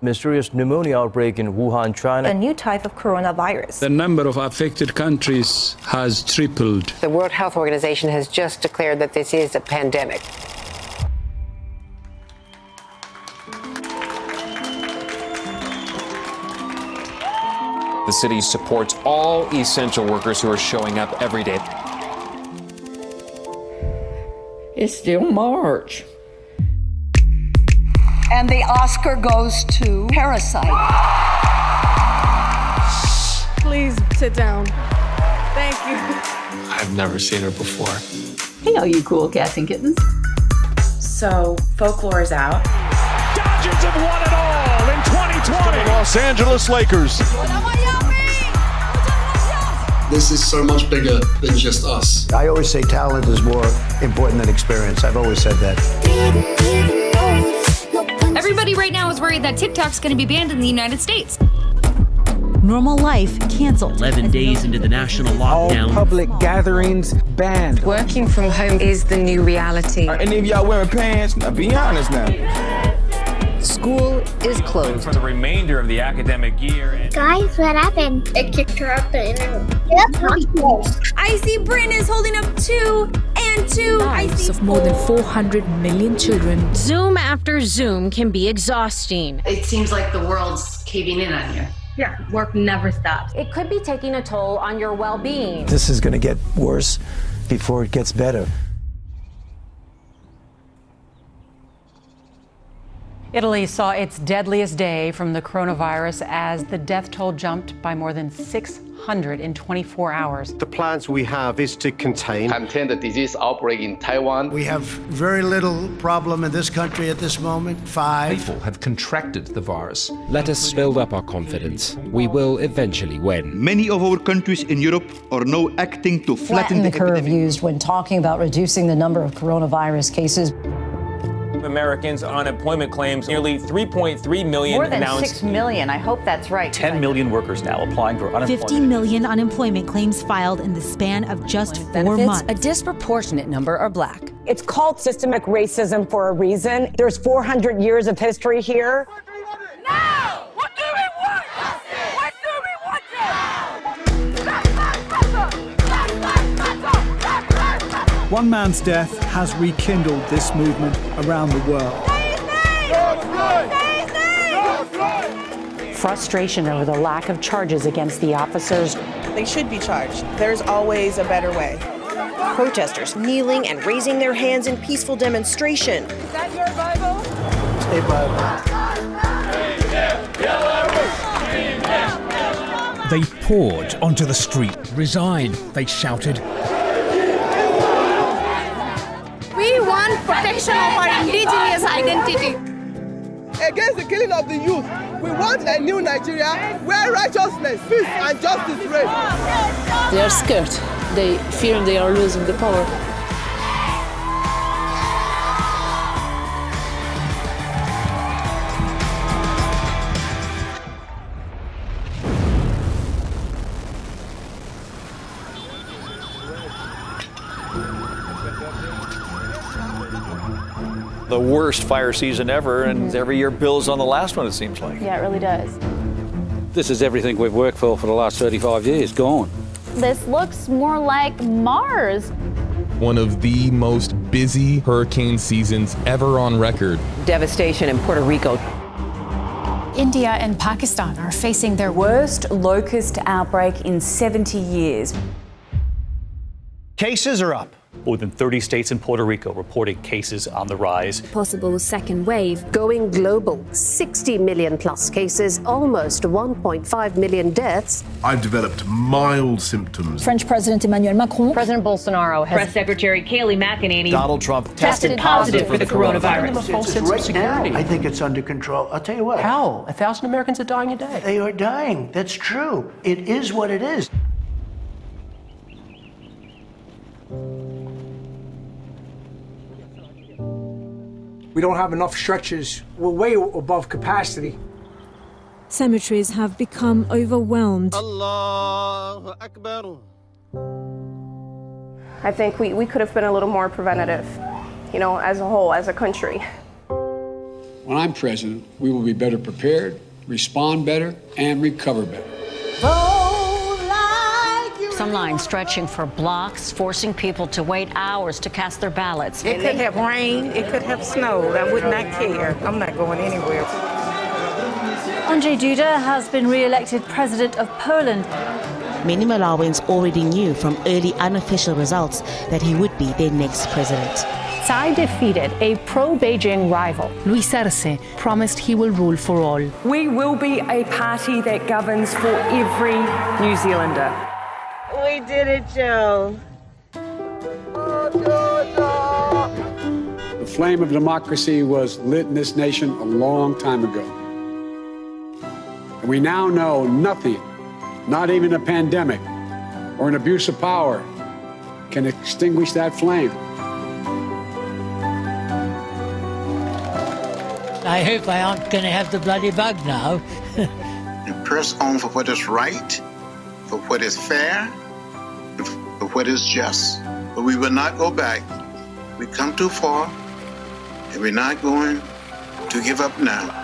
Mysterious pneumonia outbreak in Wuhan, China. A new type of coronavirus. The number of affected countries has tripled. The World Health Organization has just declared that this is a pandemic. The city supports all essential workers who are showing up every day. It's still March. And the Oscar goes to Parasite. Please sit down. Thank you. I've never seen her before. Hey, all you cool cats and kittens. So, folklore is out. Dodgers have won it all in 2020. The Los Angeles Lakers. This is so much bigger than just us. I always say talent is more important than experience. I've always said that. Everybody right now is worried that TikTok's going to be banned in the United States. Normal life canceled. 11 days into the national lockdown. All public gatherings banned. Working from home is the new reality. Are any of y'all wearing pants? Now be honest now. School is closed. For the remainder of the academic year. Guys, what happened? It kicked her off the internet. Yep. I see Britain is holding up two and two. Lives of more than 400 million children. Zoom after Zoom can be exhausting. It seems like the world's caving in on you. Yeah, work never stops. It could be taking a toll on your well being. This is going to get worse before it gets better. Italy saw its deadliest day from the coronavirus as the death toll jumped by more than 600 in 24 hours. The plans we have is to contain contain the disease outbreak in Taiwan. We have very little problem in this country at this moment. Five people have contracted the virus. Let us build up our confidence. We will eventually win. Many of our countries in Europe are now acting to flatten, flatten the, the curve epidemic. used when talking about reducing the number of coronavirus cases. Americans on unemployment claims nearly 3.3 million More than announced. 6 million. I hope that's right. 10 million workers now applying for unemployment. 50 million unemployment claims filed in the span of just four Benefits, months. A disproportionate number are black. It's called systemic racism for a reason. There's 400 years of history here. One man's death has rekindled this movement around the world. Frustration over the lack of charges against the officers. They should be charged. There's always a better way. Protesters kneeling and raising their hands in peaceful demonstration. Is that your Bible? Stay Bible. They poured onto the street. Resign, they shouted. Protection of our indigenous identity. Against the killing of the youth, we want a new Nigeria where righteousness, peace, and justice reign. They are scared. They fear they are losing the power. The worst fire season ever, and mm-hmm. every year builds on the last one, it seems like. Yeah, it really does. This is everything we've worked for for the last 35 years, gone. This looks more like Mars. One of the most busy hurricane seasons ever on record. Devastation in Puerto Rico. India and Pakistan are facing their worst locust outbreak in 70 years. Cases are up. More than 30 states and Puerto Rico reporting cases on the rise. Possible second wave. Going global. 60 million plus cases, almost 1.5 million deaths. I've developed mild symptoms. French President Emmanuel Macron. President Bolsonaro has. Press Secretary Kayleigh McEnany. Donald Trump tested, tested positive for the coronavirus. false sense of security. I think it's under control. I'll tell you what. How? A thousand Americans are dying a day. They are dying. That's true. It is what it is. We don't have enough stretchers. We're way above capacity. Cemeteries have become overwhelmed. Allahu Akbar. I think we, we could have been a little more preventative, you know, as a whole, as a country. when I'm president, we will be better prepared, respond better, and recover better. Some lines stretching for blocks, forcing people to wait hours to cast their ballots. It could have rained, it could have snowed. I would not care. I'm not going anywhere. Andrzej Duda has been re-elected president of Poland. Many Malawians already knew from early unofficial results that he would be their next president. Tsai defeated a pro-Beijing rival. Luis Arce promised he will rule for all. We will be a party that governs for every New Zealander. We did it, Joe. The flame of democracy was lit in this nation a long time ago. And we now know nothing, not even a pandemic or an abuse of power, can extinguish that flame. I hope I aren't going to have the bloody bug now. and press on for what is right, for what is fair, what is just. But we will not go back. We come too far, and we're not going to give up now.